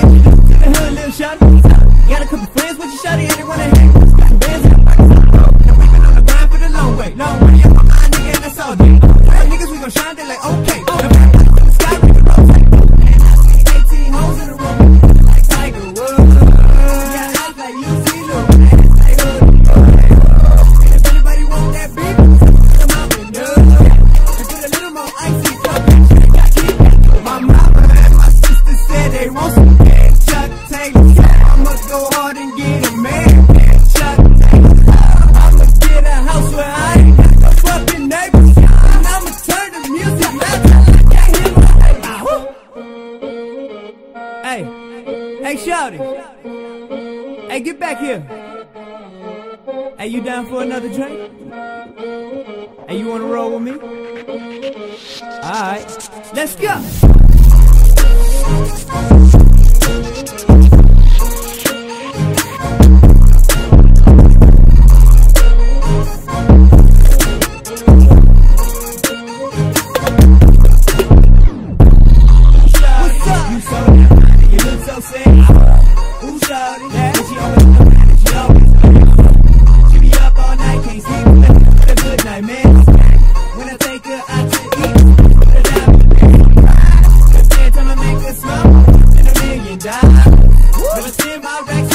in little. Got a couple friends with you, shot it, and they wanna hang. Hey, shouty. Hey, get back here. Hey, you down for another drink? Hey, you wanna roll with me? Alright, let's go! What's up? You so, you look so. Never seen my back.